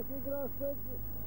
Moço engraçado.